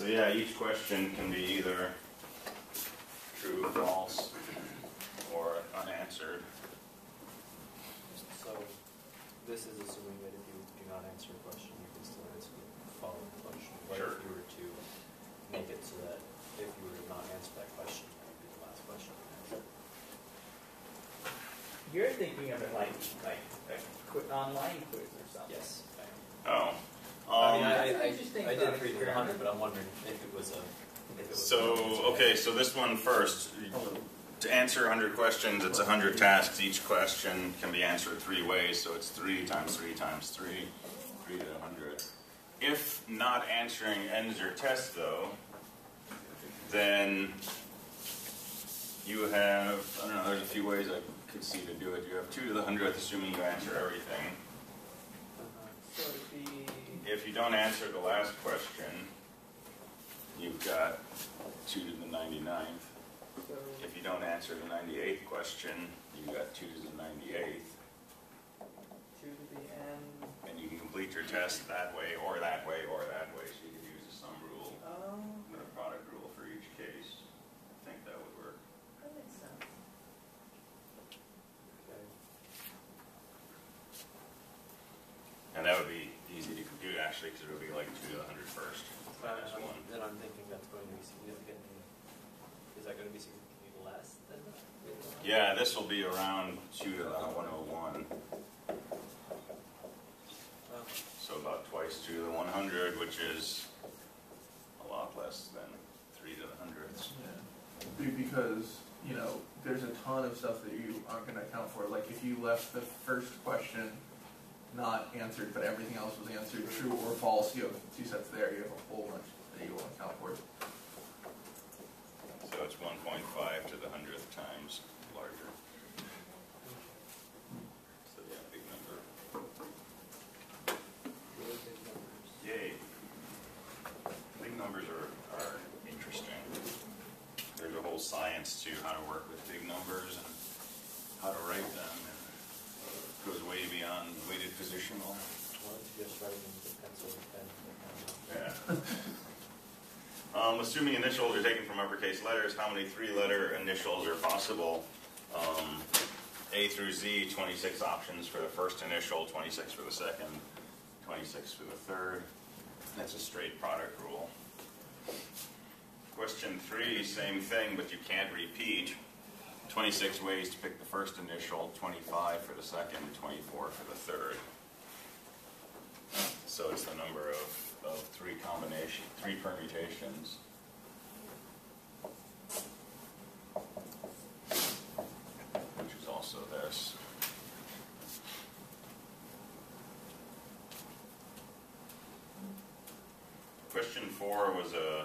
So yeah, each question can be either true, false, or unanswered. So this is assuming that if you do not answer a question, you can still answer the following question. What Sure. if you were to make it so that if you were to not answer that question, that would be the last question you answer? You're thinking of it like, like a quick online quiz or something. Yes. Oh. I mean, Um, I, I, I did thought agree to the experiment. hundred, but I'm wondering if it was a, if it was. So, okay, so this one first. To answer 100 questions, it's 100 tasks. Each question can be answered three ways, so it's 3 times 3 times 3, 3 to 100. If not answering ends your test, though, then you have, I don't know, there's a few ways I could see to do it. You have 2 to the 100th, assuming you answer everything. Uh-huh. So it'd be, If you don't answer the last question, you've got 2 to the 99th. so, If you don't answer the 98th question, you've got 2 to the 98th, two to the n, and you can complete your test that way, or that way, or that way, so you could use a sum rule, oh, or a product rule for each case. I think that would work. that makes sense. Okay. And that would be easy to compute, actually, because it would be like 2 to the 101st, Uh, minus 1. Then I'm thinking that's going to be significantly, is that going to be significantly less than that? Yeah, this will be around 2 to the 101, Oh, so about twice 2 to the 100, which is a lot less than 3 to the hundredths. Yeah. Be- Because, you know, there's a ton of stuff that you aren't gonna account for, like if you left the first question not answered, but everything else was answered true or false, you have two sets there, you have a whole bunch that you will account for. So it's 1.5 to the 100th times larger. So yeah, big number. numbers. Yay. Big numbers are, are interesting. There's a whole science to how to work with big numbers and how to write them. And it Goes way beyond weighted positional. Why don't you just write them with a pencil and pen? Yeah. Um, assuming initials are taken from uppercase letters, how many three-letter initials are possible? Um, A through Z, 26 options for the first initial, 26 for the second, 26 for the third. That's a straight product rule. Question three, same thing, but you can't repeat. 26 ways to pick the first initial, 25 for the second, 24 for the third. So it's the number of, of three combination, three permutations. Which is also this. Question four was a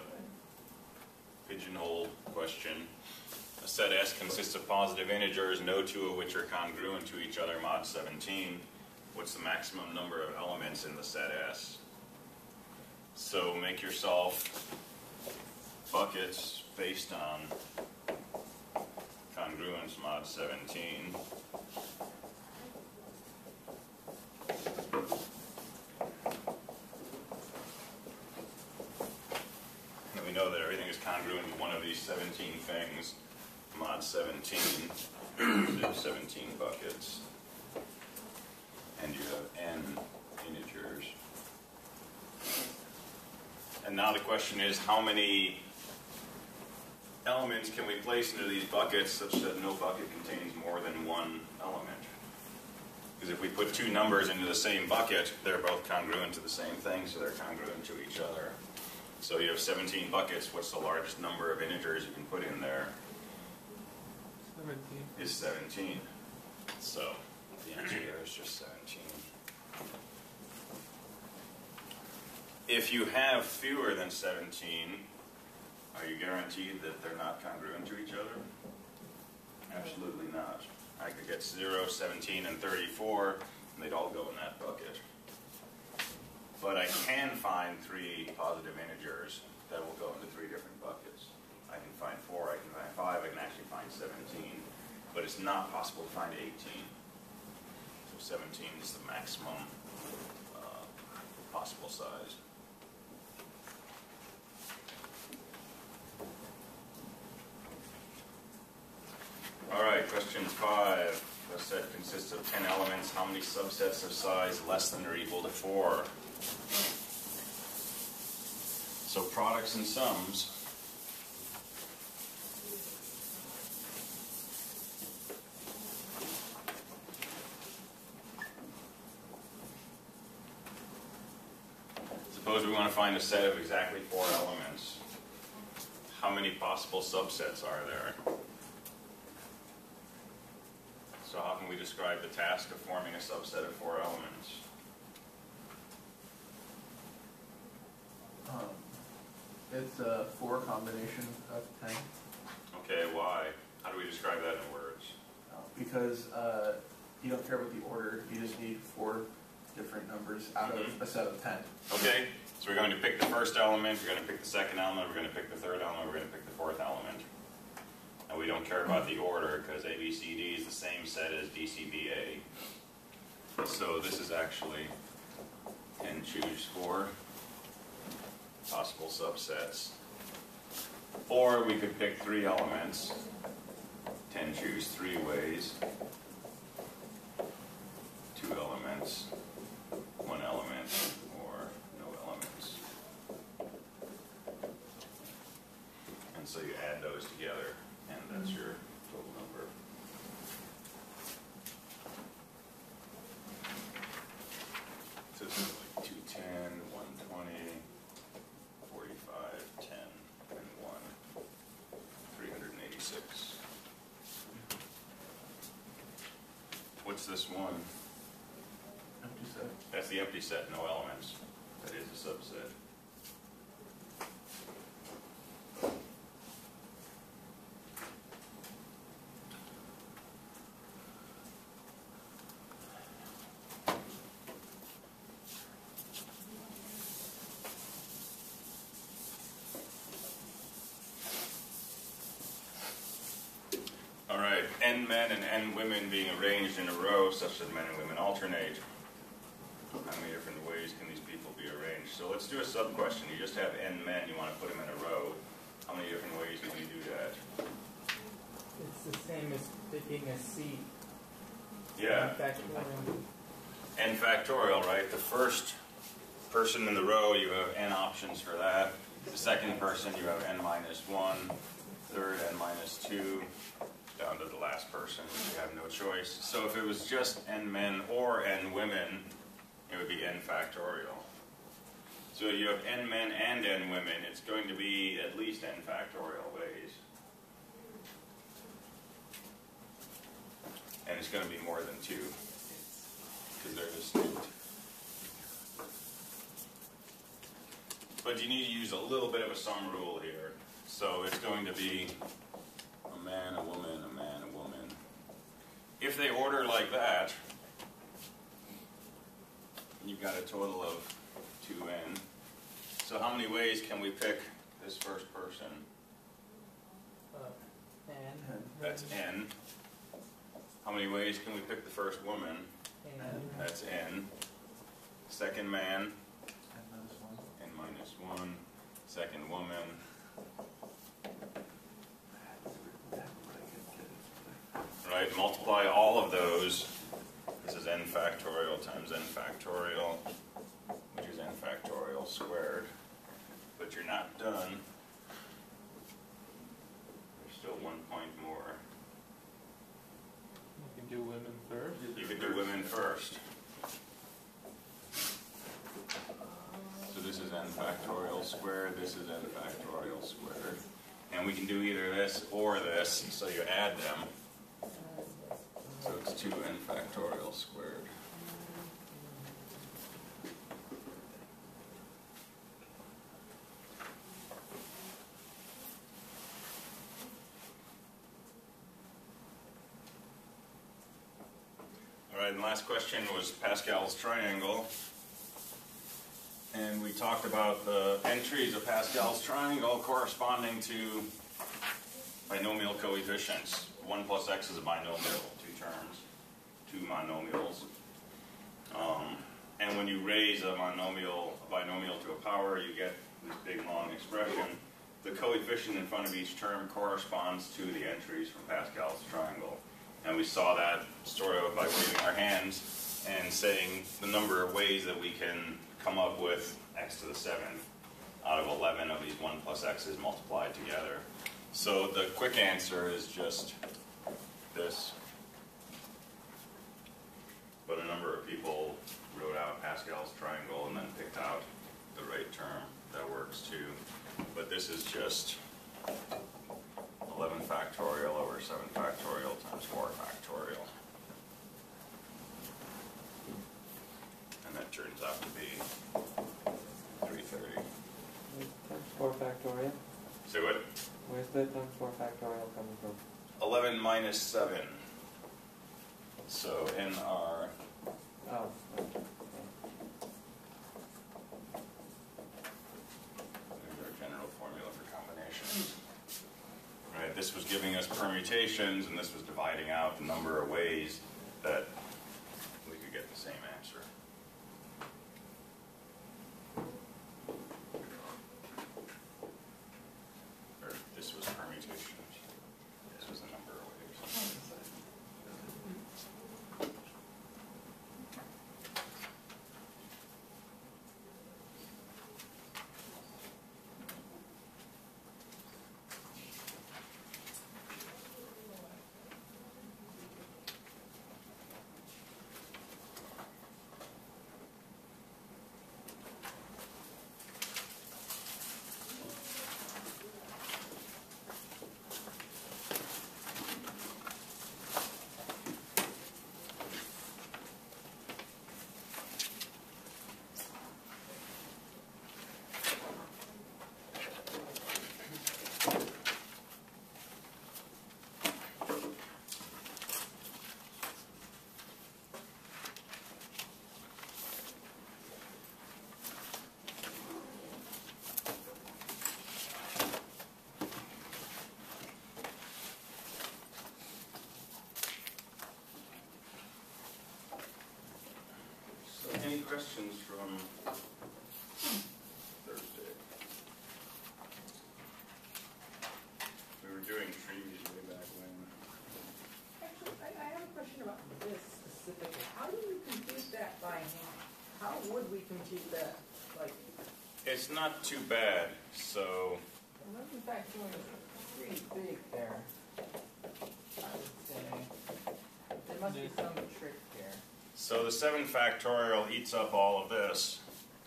pigeonhole question. A set S consists of positive integers, no two of which are congruent to each other, mod 17. What's the maximum number of elements in the set S? So make yourself buckets based on congruence mod 17. And we know that everything is congruent to one of these 17 things, mod 17. There's 17 buckets. And you have n integers. And now the question is, how many elements can we place into these buckets such that no bucket contains more than one element? Because if we put two numbers into the same bucket, they're both congruent to the same thing, so they're congruent to each other. So you have 17 buckets, what's the largest number of integers you can put in there? Seventeen. Is 17. So the answer there is just 17. If you have fewer than 17, are you guaranteed that they're not congruent to each other? Absolutely not. I could get 0, 17, and 34, and they'd all go in that bucket. But I can find three positive integers that will go into three different buckets find four, I can find five, I can actually find 17, but it's not possible to find 18. So 17 is the maximum uh, possible size. All right, question five. A set consists of 10 elements. How many subsets of size less than or equal to 4? So products and sums Suppose we want to find a set of exactly four elements. How many possible subsets are there? So how can we describe the task of forming a subset of four elements? Um, it's a four combination of ten, Okay, why? How do we describe that in words? uh, because, uh, you don't care about the order, you just need four different numbers out of Mhm. a set of ten. Okay, so we're going to pick the first element, we're going to pick the second element, we're going to pick the third element, we're going to pick the fourth element. And we don't care about the order because A, B, C, D is the same set as D, C, B, A. So this is actually ten choose four possible subsets. Or we could pick three elements, ten choose three ways. Two elements, one element, or no elements. And so you add those together, and that's your total number. So this is like two ten, one twenty, forty-five, ten, and one, three hundred and eighty-six. This one? Empty set. That's the empty set, no elements. That is a subset. All right, n men and n women being arranged in a row such that men and women alternate. How many different ways can these people be arranged? So let's do a sub-question. You just have n men, you want to put them in a row. How many different ways can you do that? It's the same as picking a seat. Yeah, Factorial. n factorial, right? The first person in the row, you have n options for that. The second person, you have n minus one. Third, n minus two. Down to the last person, you have no choice. So if it was just n men or n women, it would be n factorial. So you have n men and n women, it's going to be at least n factorial ways. And it's going to be more than two, because they're distinct. But you need to use a little bit of a sum rule here. So it's going to be man, a woman, a man, a woman. If they order like that, you've got a total of two n. So how many ways can we pick this first person? Uh, and. Ten. That's n. How many ways can we pick the first woman? And. That's n. Second man, Ten minus one. n minus one. Second woman, right? Multiply all of those. This is n factorial times n factorial, which is n factorial squared. But you're not done. There's still one point more. You can do women first. You can do women first. So this is n factorial squared, this is n factorial squared. And we can do either this or this, so you add them. Two n factorial squared. All right, and last question was Pascal's triangle. And we talked about the entries of Pascal's triangle corresponding to binomial coefficients. One plus x is a binomial, monomials. Um, and when you raise a monomial, a binomial to a power, you get this big long expression. The coefficient in front of each term corresponds to the entries from Pascal's triangle. And we saw that sort of by waving our hands and saying the number of ways that we can come up with x to the seventh out of 11 of these 1 plus x's multiplied together. So the quick answer is just this. But a number of people wrote out Pascal's triangle and then picked out the right term. That works too. But this is just 11 factorial over 7 factorial times 4 factorial. And that turns out to be 330. Times four factorial. So what? Where's the times four factorial coming from? 11 minus 7. So in our, Oh. there's our general formula for combinations. Right, this was giving us permutations and this was dividing out the number of ways that we could get the same answer. Or this was permutations. This was the number of ways. So any questions from Thursday? We were doing trees way back when. Actually, I, I have a question about this specifically. How do you compute that by hand? How would we compute that? Like, It's not too bad, so Eleven factorial is pretty big there. I would say. There must be some. So the seven factorial eats up all of this.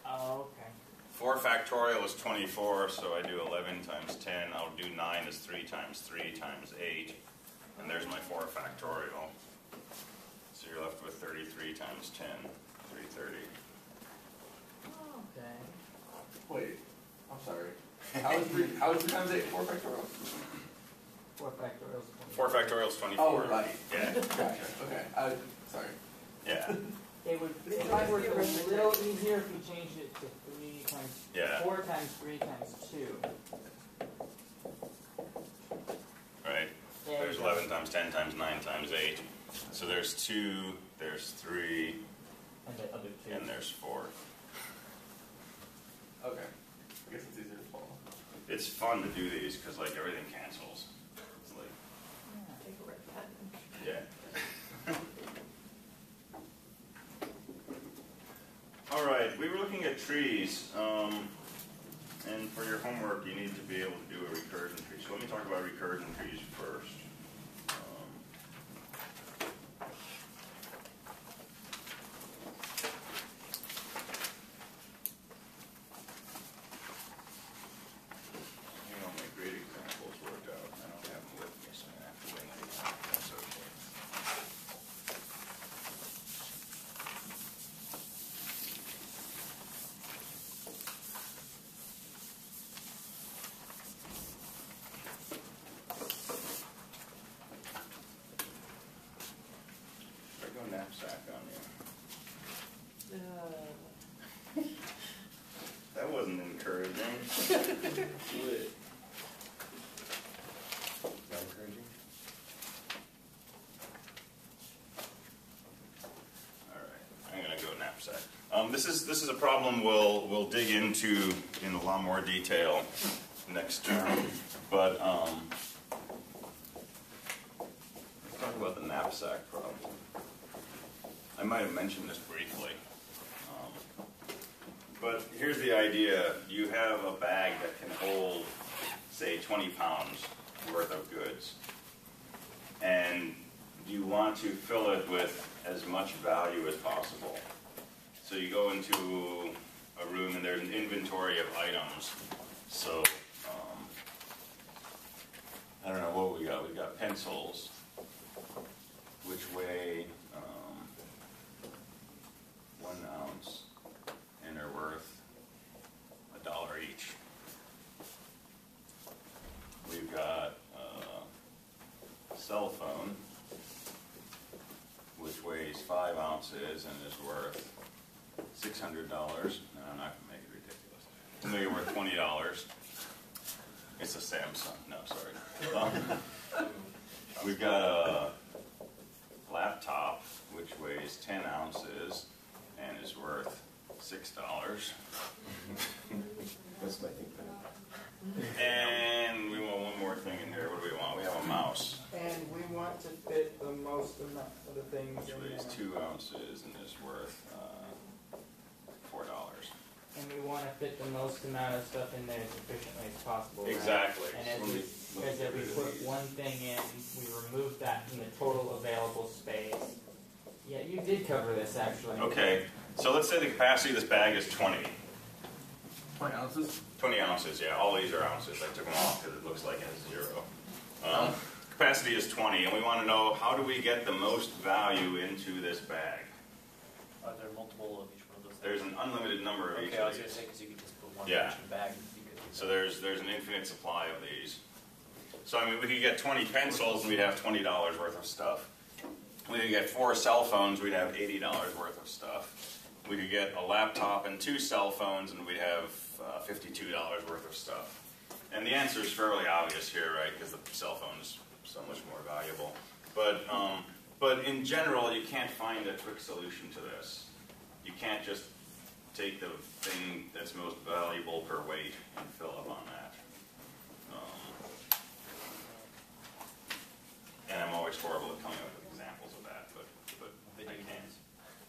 Oh, okay. Four factorial is twenty-four, so I do eleven times ten. I'll do nine is three times three times eight, and there's my four factorial. So you're left with thirty-three times ten, three thirty. Okay. Wait, I'm sorry. How is three, how is three times eight four factorial? Four factorial is twenty. Four factorial is twenty-four. Oh, right. Yeah, Gotcha, okay, I, sorry. Yeah, It would, it might work a little easier if we changed it to three times, yeah, four times three times two. right. Yeah, There's you eleven times ten times nine times eight. So there's two, there's three, And the other two. and there's four. Okay, I guess it's easier to follow. It's fun to do these, cause like everything cancels. It's like, take a red pen. yeah. All right, we were looking at trees, um, and for your homework, you need to be able to do a recursion tree. So let me talk about recursion trees first. Um, You know, my great examples worked out. I don't have them with me, so I'm gonna have to wing it. That's okay. Should I go knapsack on you? Uh, That wasn't encouraging. All right, I'm gonna go knapsack. Um, this is, this is a problem we'll, we'll dig into in a lot more detail next term, but, um, let's talk about the knapsack problem. I might have mentioned this briefly. Um, But here's the idea, you have a bag that hold, say, twenty pounds worth of goods. And you want to fill it with as much value as possible. So you go into a room and there's an inventory of items. So, um, I don't know what we got. We got pencils, which weigh Five ounces and is worth $600. No, I'm not going to make it ridiculous. It's worth $20. It's a Samsung. No, sorry. Um, we've got a laptop which weighs 10 ounces and is worth $6. That's my thing. Which in weighs two ounces and is worth uh, four dollars. And we wanna fit the most amount of stuff in there as efficiently as possible, right? Exactly. And as let we, me- let me as get if we rid of put these. one thing in, we remove that from the total available space. Yeah, you did cover this actually. Okay, so let's say the capacity of this bag is 20. Twenty ounces? 20 ounces, yeah, all these are ounces. I took them off because it looks like it has zero. Um, capacity is 20, and we want to know how do we get the most value into this bag? Are there multiple of each one of those? There's an unlimited number of each Okay, I was gonna these. say, because you could just put one Yeah. in each bag. and So there's, there's an infinite supply of these. So I mean, we could get 20 pencils and we'd have $20 worth of stuff. We could get four cell phones, we'd have $80 worth of stuff. We could get a laptop and two cell phones and we'd have uh, $52 worth of stuff. And the answer is fairly obvious here, right? Because the cell phone is so much more valuable. But, um, but in general, you can't find a quick solution to this. You can't just take the thing that's most valuable per weight and fill up on that. Um, And I'm always horrible at coming up with examples of that, but, but I can.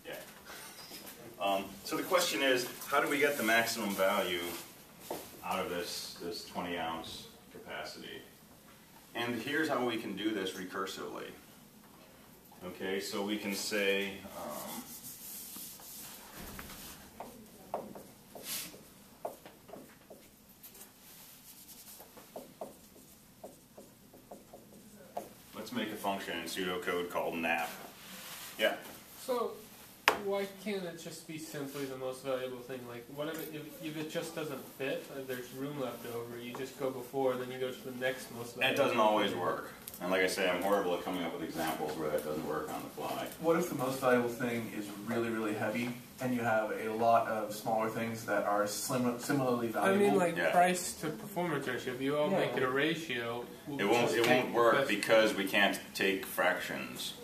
Yeah. Um, so the question is, how do we get the maximum value out of this, this twenty ounce capacity? And here's how we can do this recursively. Okay, so we can say, um, let's make a function in pseudocode called nap. Yeah, So, why can't it just be simply the most valuable thing? Like, what if it, if, if it just doesn't fit, if there's room left over, you just go before, then you go to the next most valuable. that doesn't always work. And like I say, I'm horrible at coming up with examples where that doesn't work on the fly. What if the most valuable thing is really, really heavy, and you have a lot of smaller things that are slim- similarly valuable? I mean, like Yeah. price to performance ratio. If you all Yeah. make it a ratio, we'll It won't, it won't work because we can't take fractions.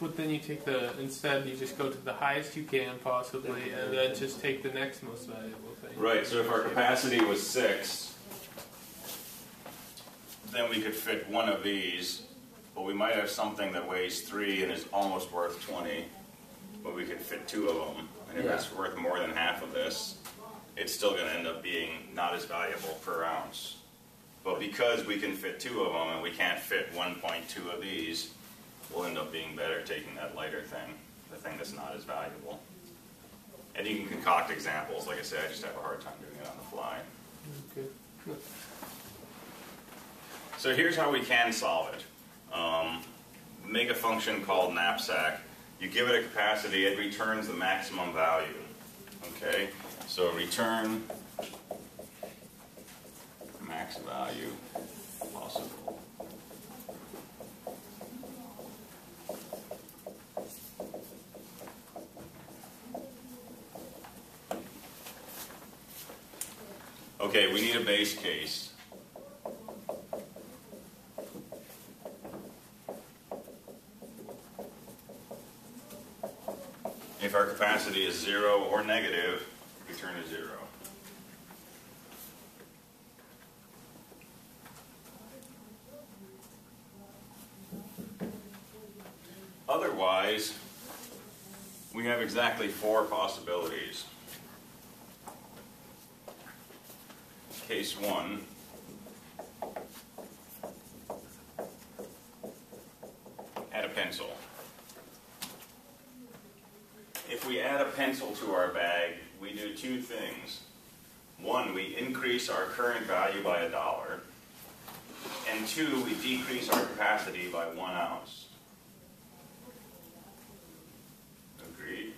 But then you take the instead you just go to the highest you can possibly, and then just take the next most valuable thing. Right, so if our capacity was six, then we could fit one of these, but we might have something that weighs three and is almost worth twenty, but we could fit two of them. And if it's worth more than half of this, it's still gonna end up being not as valuable per ounce. But because we can fit two of them and we can't fit one point two of these, we'll end up being better taking that lighter thing, the thing that's not as valuable. And you can concoct examples, like I said, I just have a hard time doing it on the fly. Okay. So here's how we can solve it. Um, make a function called knapsack. You give it a capacity, it returns the maximum value. Okay? So return max value possible. Okay, we need a base case. If our capacity is zero or negative, return a zero. Otherwise, we have exactly four possibilities. Case one. Add a pencil. If we add a pencil to our bag, we do two things. One, we increase our current value by a dollar. And two, we decrease our capacity by one ounce. Agreed?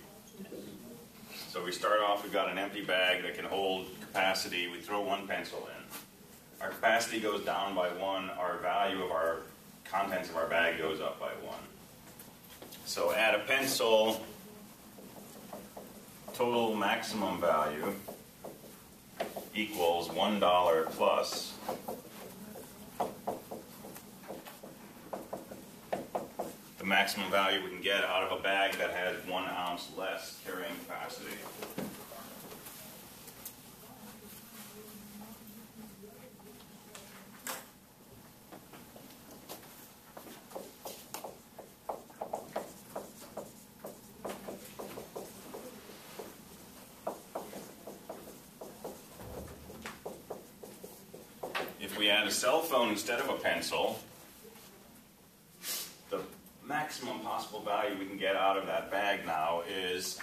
So we start off, we've got an empty bag that can hold capacity, we throw one pencil in. Our capacity goes down by one, our value of our contents of our bag goes up by one. So add a pencil, total maximum value equals one dollar plus the maximum value we can get out of a bag that has one ounce less carrying capacity. If we add a cell phone instead of a pencil, the maximum possible value we can get out of that bag now is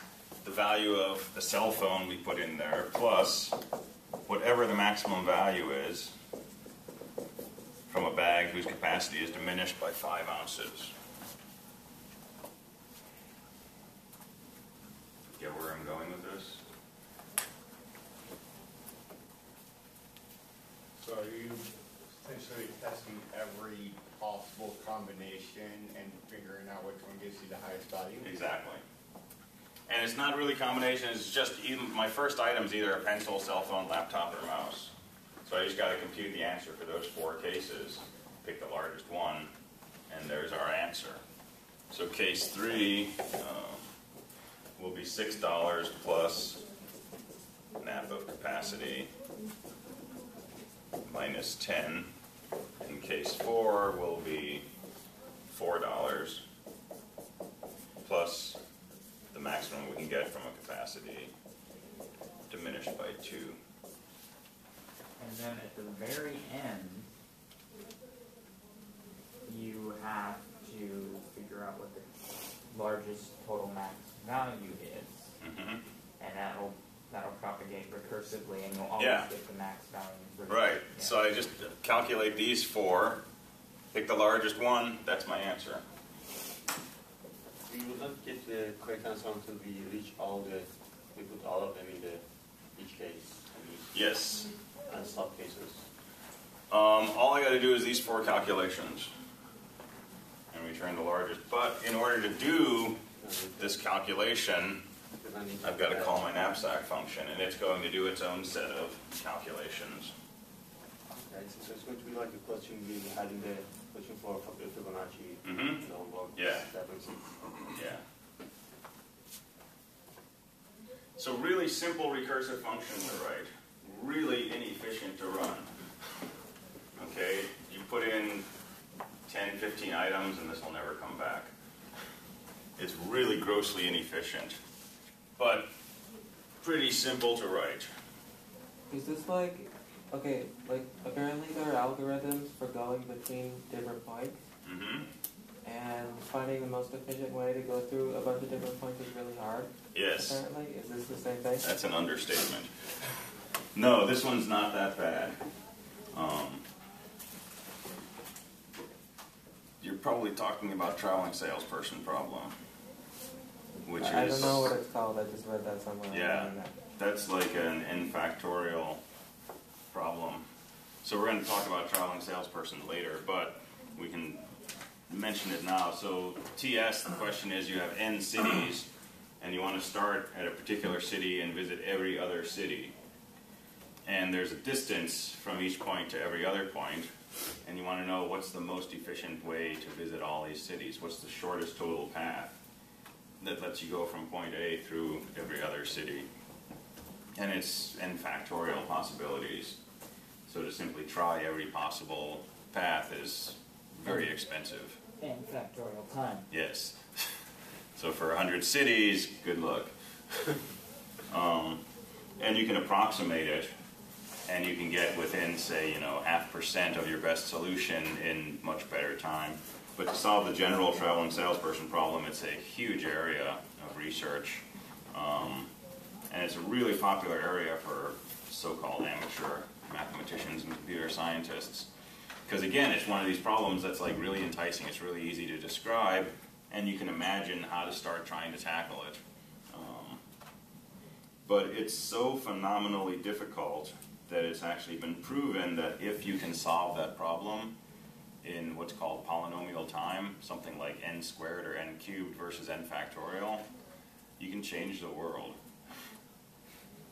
the value of the cell phone we put in there plus whatever the maximum value is from a bag whose capacity is diminished by five ounces. Get where I'm going with this? So are you essentially testing every possible combination and figuring out which one gives you the highest value? Exactly. And it's not really combination, it's just even, my first item is either a pencil, cell phone, laptop, or mouse. So I just gotta compute the answer for those four cases, pick the largest one, and there's our answer. So case three, um, will be six dollars plus nap of capacity minus ten. And case four will be four dollars plus the maximum we can get from a capacity diminished by two. And then at the very end, you have to figure out what the largest total max value is, Mhm. and that'll that'll propagate recursively, and you'll always Yeah. get the max value. Right, Yeah. so I just calculate these four, pick the largest one, that's my answer. We not get the correct answer until we reach all the, we put all of them in the, each case, and each- Yes. and sub cases. Um, all I gotta do is these four calculations. And return the largest, but in order to do this calculation, I've gotta call my knapsack function, and it's going to do its own set of calculations. So so it's going to be like a question we had in the question for Fibonacci. Mhm. you know, about Yeah. That Yeah. So really simple recursive functions are right. Really inefficient to run. Okay, you put in 10, 15 items and this will never come back. It's really grossly inefficient, but pretty simple to write. Is this like, okay, like apparently there are algorithms for going between different points hmm and finding the most efficient way to go through a bunch of different points is really hard. Yes, Apparently, is this the same thing? that's an understatement. No, this one's not that bad. Um, you're probably talking about traveling salesperson problem, which I, I don't know what it's called. I just read that somewhere. Yeah. internet. that's like an n factorial problem. So we're going to talk about traveling salesperson later, but we can mention it now. So TS, the question is, you have n cities, and you want to start at a particular city and visit every other city. And there's a distance from each point to every other point, and you want to know what's the most efficient way to visit all these cities. What's the shortest total path that lets you go from point A through every other city? And it's n factorial possibilities. So to simply try every possible path is very expensive. n factorial time. Yes. So for 100 cities, good luck. um, and you can approximate it, and you can get within, say, you know, half percent of your best solution in much better time. But to solve the general traveling salesperson problem, it's a huge area of research. Um, and it's a really popular area for so-called amateur mathematicians and computer scientists. Because again, it's one of these problems that's like really enticing. It's really easy to describe, and you can imagine how to start trying to tackle it. Um, but it's so phenomenally difficult that it's actually been proven that if you can solve that problem in what's called polynomial time, something like n squared or n cubed versus n factorial, you can change the world.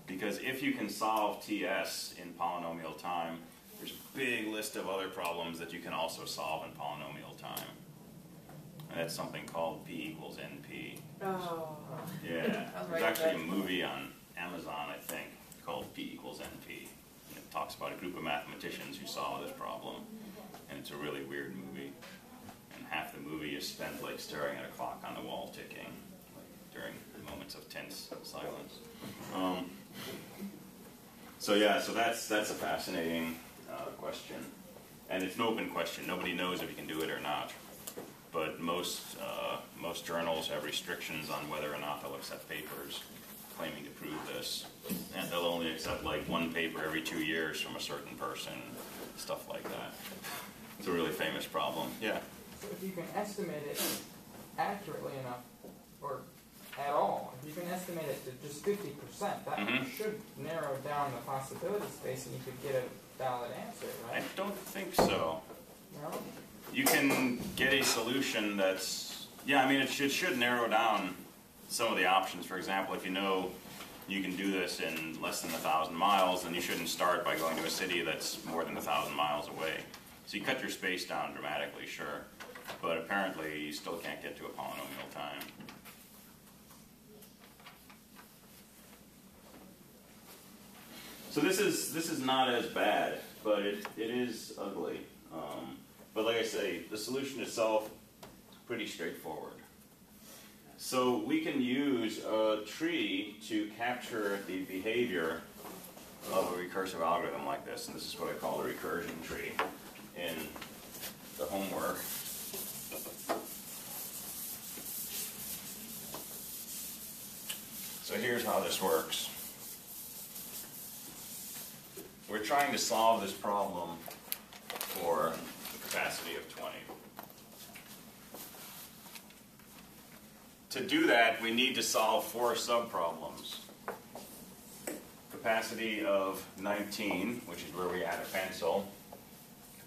Because if you can solve TS in polynomial time, there's a big list of other problems that you can also solve in polynomial time. And that's something called P equals NP. Oh. Yeah, there's actually a movie on Amazon, I think, called P equals NP. And it talks about a group of mathematicians who solve this problem. And it's a really weird movie. And half the movie is spent like staring at a clock on the wall ticking like, during moments of tense silence. Um, so yeah, so that's that's a fascinating uh, question, and it's an open question. Nobody knows if you can do it or not. But most uh, most journals have restrictions on whether or not they'll accept papers claiming to prove this, and they'll only accept like one paper every two years from a certain person, stuff like that. It's a really famous problem. Yeah. So if you can estimate it accurately enough, or at all, if you can estimate it to just fifty percent, that Mhm. should narrow down the possibility space, and you could get a valid answer, right? I don't think so. No? you can get a solution that's yeah i mean it should, should narrow down some of the options for example if you know you can do this in less than a thousand miles then you shouldn't start by going to a city that's more than a thousand miles away so you cut your space down dramatically sure but apparently you still can't get to a polynomial time so this is this is not as bad but it, it is ugly um, but like I say, the solution itself, is pretty straightforward. So we can use a tree to capture the behavior of a recursive algorithm like this, and this is what I call a recursion tree in the homework. So here's how this works. We're trying to solve this problem for the capacity of 20. To do that, we need to solve four subproblems. Capacity of 19, which is where we add a pencil.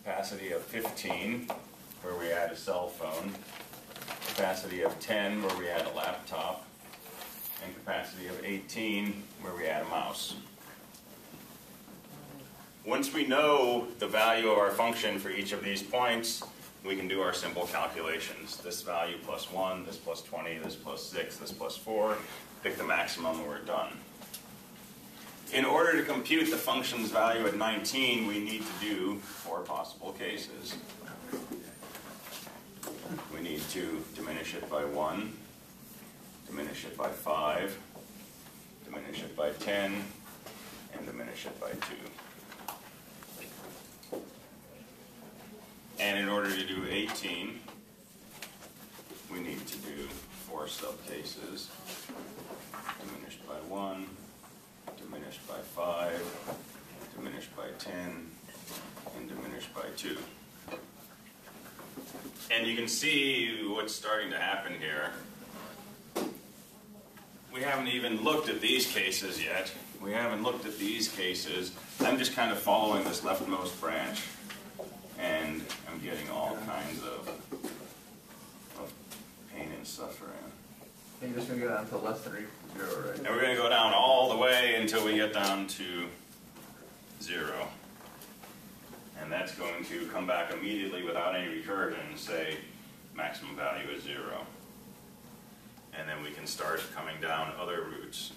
Capacity of 15, where we add a cell phone. Capacity of 10, where we add a laptop. And capacity of 18, where we add a mouse. Once we know the value of our function for each of these points, we can do our simple calculations. This value plus 1, this plus 20, this plus 6, this plus 4. Pick the maximum and we're done. In order to compute the function's value at 19, we need to do four possible cases. We need to diminish it by 1, diminish it by 5, diminish it by 10, and diminish it by 2. And in order to do 18, we need to do four subcases. Diminished by 1, diminished by 5, diminished by 10, and diminished by 2. And you can see what's starting to happen here. We haven't even looked at these cases yet. We haven't looked at these cases. I'm just kind of following this leftmost branch and I'm getting all kinds of, of pain and suffering. And you're just gonna go down to less than to zero, right? And we're going to go down all the way until we get down to zero. And that's going to come back immediately without any recursion and say maximum value is zero. And then we can start coming down other routes.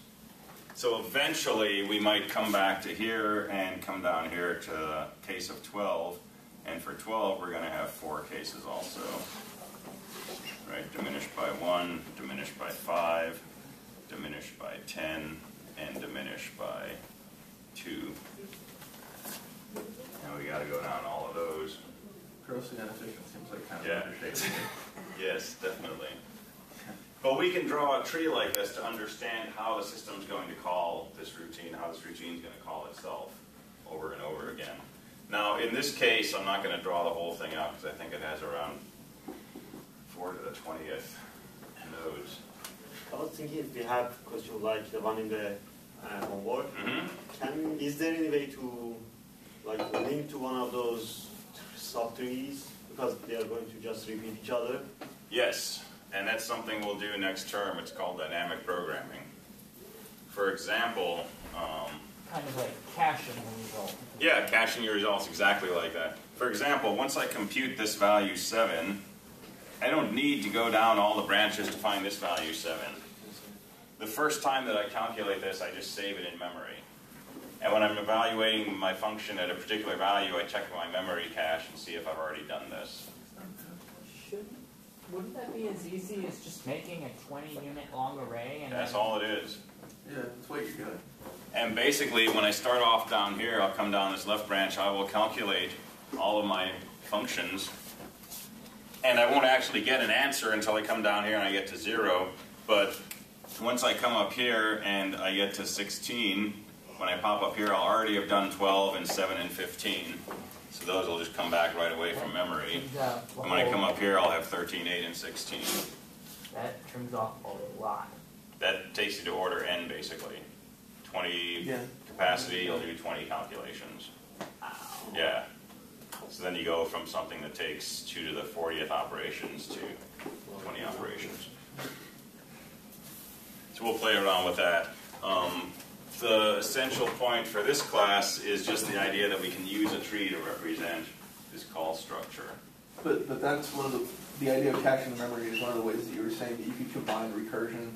So eventually we might come back to here and come down here to case of 12. And for 12, we're going to have four cases also. right? Diminished by one, diminished by five, diminished by ten, and diminished by two. And we gotta go down all of those. Grossly inefficient seems like kind of Yeah. understatement. Yes, definitely. But we can draw a tree like this to understand how the system's going to call this routine, how this routine's going to call itself over and over again. Now, in this case, I'm not going to draw the whole thing out because I think it has around 4 to the 20th nodes. I was thinking if we have question like the one in the uh, homework, Mhm. can is there any way to like link to one of those subtrees because they are going to just repeat each other? Yes, and that's something we'll do next term. It's called dynamic programming. For example, um, Kind of like caching the result. Yeah, caching your results exactly like that. For example, once I compute this value 7, I don't need to go down all the branches to find this value 7. The first time that I calculate this, I just save it in memory. And when I'm evaluating my function at a particular value, I check my memory cache and see if I've already done this. Shouldn't, wouldn't that be as easy as just making a 20 unit long array and That's all it is. Yeah, that's what you're doing. And basically, when I start off down here, I'll come down this left branch, I will calculate all of my functions. And I won't actually get an answer until I come down here and I get to zero. But once I come up here and I get to 16, when I pop up here, I'll already have done 12 and 7 and 15. So those will just come back right away from memory. trims out the And when I come up here, I'll have 13, 8, and 16. That trims off a lot. That takes you to order n, basically. 20 Yeah. capacity, you'll do 20 calculations. Yeah. So then you go from something that takes 2 to the 40th operations to 20 operations. So we'll play around with that. Um, the essential point for this class is just the idea that we can use a tree to represent this call structure. But but that's one of the the idea of caching the memory is one of the ways that you were saying that you could combine recursion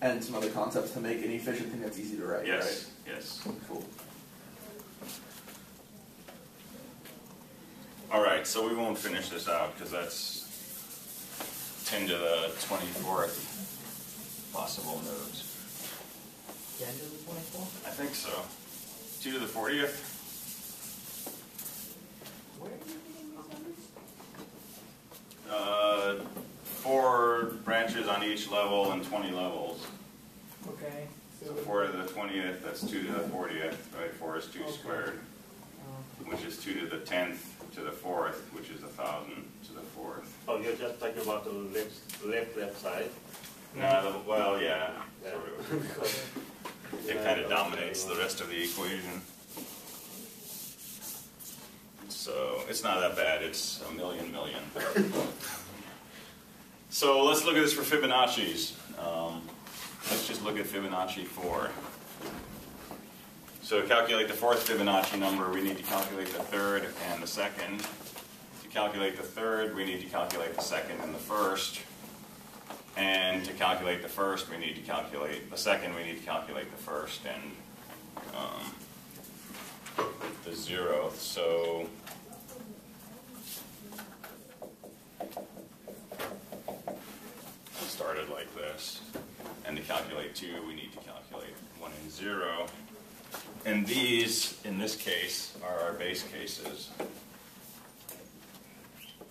and some other concepts to make an efficient thing that's easy to write. Yes, yes. Cool. All right, so we won't finish this out because that's 10 to the 24th possible nodes. 10 to the 24th? I think so. 2 to the 40th? Where are you getting these numbers? Uh, four branches on each level and 20 levels. Okay. So 4 to the 20th, that's 2 to the 40th, right? 4 is 2 squared, Uh, which is 2 to the 10th to the 4th, which is 1,000 to the 4th. Oh, you're just talking about the left left left side. No, the- well, yeah, Yeah. sort of. It kind of dominates the rest of the equation. So it's not that bad. It's a million million. so let's look at this for Fibonacci's. Um, let's just look at Fibonacci 4. So to calculate the fourth Fibonacci number, we need to calculate the third and the second. To calculate the third, we need to calculate the second and the first. And to calculate the first, we need to calculate the second, we need to calculate the first and um, the zeroth. So it And to calculate two, we need to calculate one and zero. And these, in this case, are our base cases.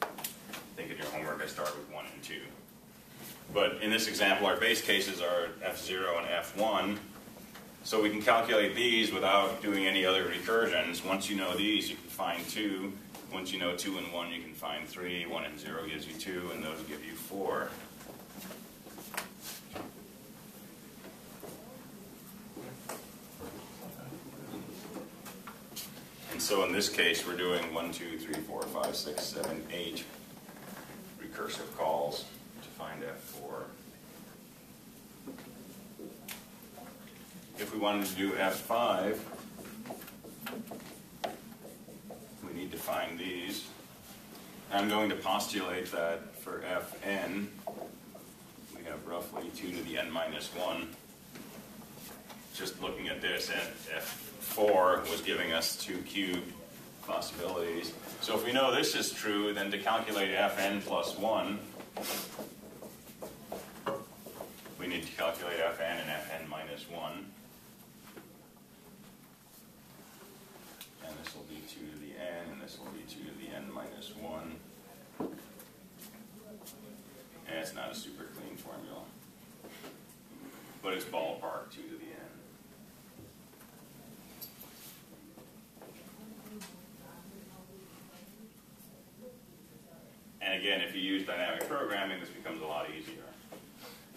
I think in your homework I start with one and two. But in this example, our base cases are F0 and F1. So we can calculate these without doing any other recursions. Once you know these, you can find 2. Once you know 2 and 1, you can find 3. 1 and 0 gives you 2, and those give you 4. So in this case, we're doing 1, 2, 3, 4, 5, 6, 7, 8 recursive calls to find F4. If we wanted to do F5, we need to find these. I'm going to postulate that for Fn, we have roughly 2 to the n minus 1. Just looking at this, and F4 was giving us 2 cubed possibilities. So if we know this is true, then to calculate fn plus 1, we need to calculate fn and fn minus 1. And this will be 2 to the n, and this will be 2 to the n minus 1. And it's not a super clean formula. But it's ballpark 2 to the n. And again, if you use dynamic programming, this becomes a lot easier.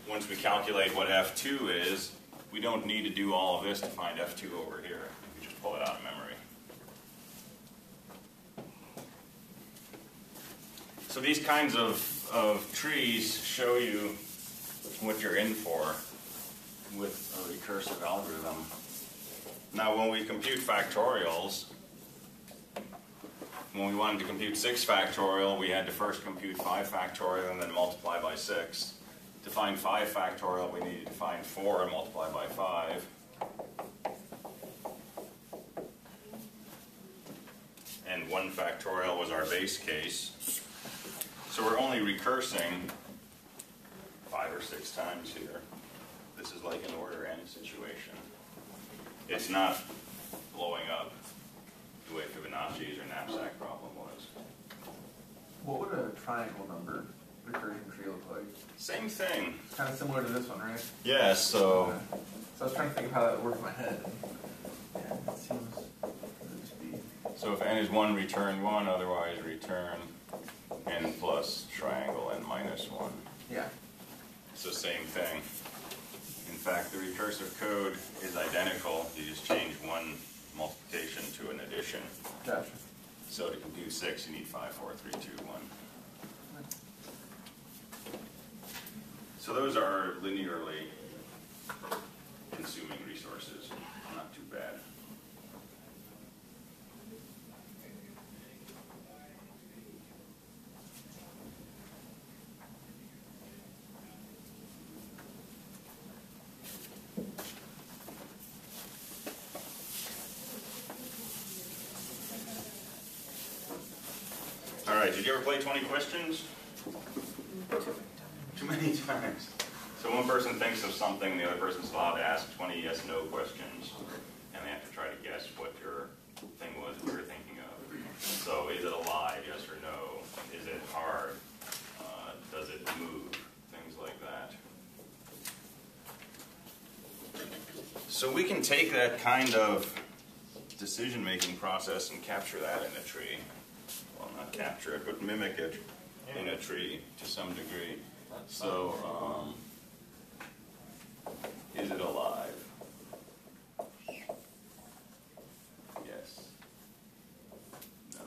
Once we calculate what F2 is, we don't need to do all of this to find F2 over here. We just pull it out of memory. So these kinds of, of trees show you what you're in for with a recursive algorithm. Now when we compute factorials, when we wanted to compute 6 factorial, we had to first compute 5 factorial and then multiply by 6. To find 5 factorial, we needed to find 4 and multiply by 5. And 1 factorial was our base case. So we're only recursing 5 or 6 times here. This is like an order n situation. It's not blowing up the way Fibonacci's or knapsack problem was. What would a triangle number recursion tree look like? Same thing. Kind of similar to this one, right? Yeah, so So I was trying to think of how that would work in my head. Yeah, it seems it would be so if n is 1, return 1, otherwise return n plus triangle n minus 1. yeah. It's the same thing. In fact, the recursive code is identical. You just change one multiplication to an addition. Gotcha. So to compute 6, you need 5, 4, 3, 2, 1. So those are linearly consuming resources. Not too bad. All right, did you ever play 20 questions? Too many times. So one person thinks of something, the other person's allowed to ask 20 yes no questions, and they have to try to guess what your thing was that you were thinking of. So is it alive, yes or no? Is it hard? Uh, does it move? Things like that. So we can take that kind of decision-making process and capture that in a tree. Not capture it, but mimic it in a tree to some degree. So, um, is it alive? Yes. No.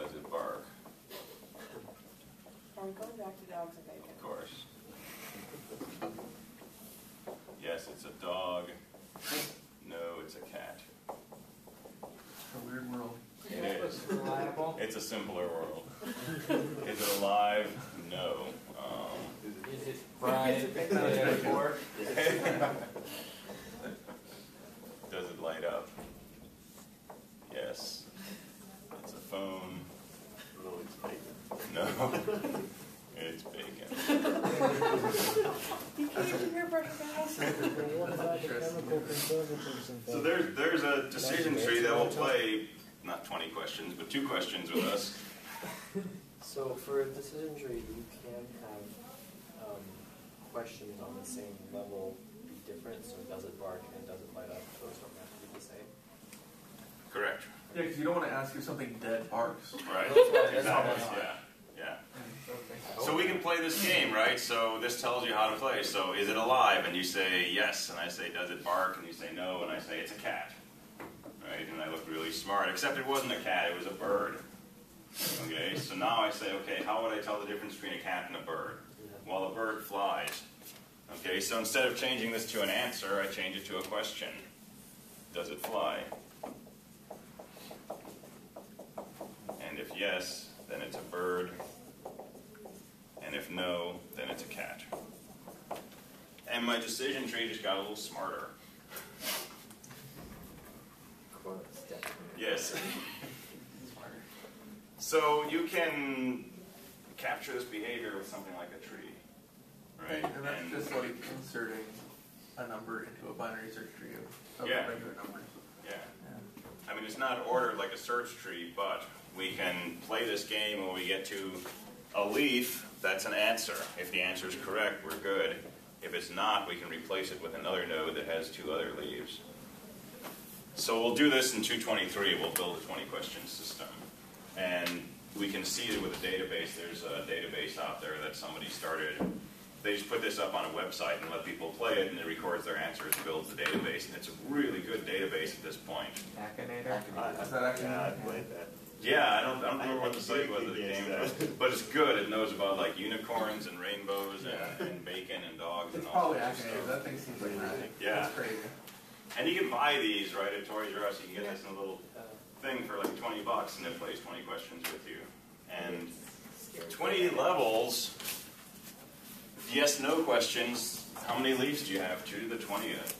Does it bark? Are we going back to dogs and bacon? Of course. Yes, it's a dog. No, it's a cat. It's a weird world. It is. Reliable. It's a simpler world. Is it alive? No. Um, Is it fried potato pork? Does it light up? Yes. It's a phone. No, it's bacon. No. It's bacon. You can't even hear brush fast. So there's, there's a decision tree that will play, not 20 questions, but two questions with us. So for a decision tree, you can have um, questions on the same level be different, so does it bark and does it light up, those don't have to be the same. Correct. Yeah, because you don't want to ask if something dead barks. Right. That's what- that's Exactly. Yeah. Yeah. Okay. So we can play this game, right? So this tells you how to play. So is it alive? And you say yes, and I say does it bark? And you say no, and I say it's a cat. Right? And I looked really smart, except it wasn't a cat, it was a bird. Okay, so now I say, okay, how would I tell the difference between a cat and a bird? Well, a bird flies. Okay, so instead of changing this to an answer, I change it to a question. Does it fly? And if yes, then it's a bird. And if no, then it's a cat. And my decision tree just got a little smarter. Of course. step. Yes. So you can capture this behavior with something like a tree, right? And that's just like inserting a number into a binary search tree of, of Yeah. regular numbers. Yeah. Yeah. I mean, it's not ordered like a search tree, but we can play this game when we get to a leaf, that's an answer. If the answer is correct, we're good. If it's not, we can replace it with another node that has two other leaves. So we'll do this in 223. We'll build a 20 question system. And we can see that with a database, there's a database out there that somebody started. They just put this up on a website and let people play it, and it records their answers and builds the database. And it's a really good database at this point. Akinator. Is that actually? Yeah, I played that. Yeah, I don't, I don't remember I- what the site was that it came from, but it's good. It knows about like unicorns and rainbows and, and bacon and dogs It's and all probably sorts of Akinator. stuff. That thing seems like magic. Yeah. That's crazy. And you can buy these right at Toys R Us. You can get this in a little thing for like 20 bucks, and it plays 20 questions with you. And 20 levels, yes, no questions. How many leaves do you have? Two to the 20th.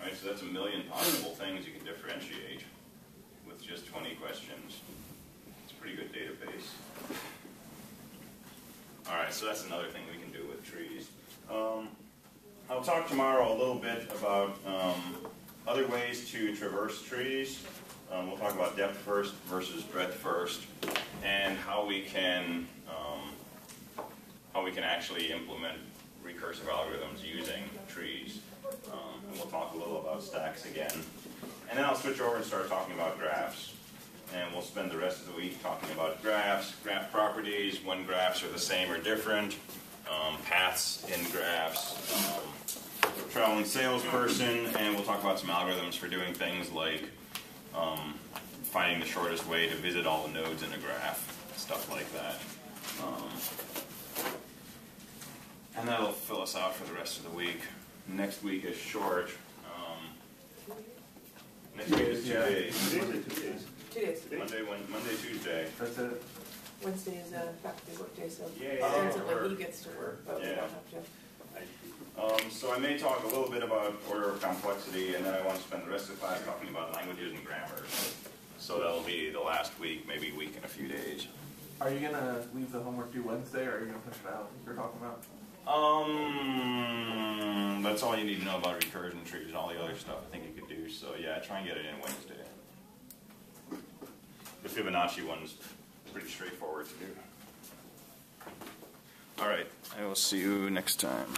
Right, so that's a million possible things you can differentiate with just 20 questions. It's a pretty good database. All right, so that's another thing we can do with trees. Um, I'll talk tomorrow a little bit about um, other ways to traverse trees. Um, we'll talk about depth first versus breadth first, and how we can um, how we can actually implement recursive algorithms using trees. Um, and we'll talk a little about stacks again, and then I'll switch over and start talking about graphs. And we'll spend the rest of the week talking about graphs, graph properties, when graphs are the same or different, um, paths in graphs, um, traveling salesperson, and we'll talk about some algorithms for doing things like um, finding the shortest way to visit all the nodes in a graph, stuff like that. Um, and that'll fill us out for the rest of the week. Next week is short. Um, next week is two Yeah. days. Two days or two days? Two days. Monday, Monday, Tuesday. That's it. Wednesday is a faculty work day, so Yay. depends on when he gets to work, but we don't have to. Um, so I may talk a little bit about order of complexity, and then I want to spend the rest of the class talking about languages and grammars. So that'll be the last week, maybe week and a few days. Are you gonna leave the homework due Wednesday, or are you gonna push it out? You're talking about. Um, that's all you need to know about recursion trees. And all the other stuff I think you could do. So yeah, try and get it in Wednesday. The Fibonacci one's pretty straightforward to do. All right, I will see you next time.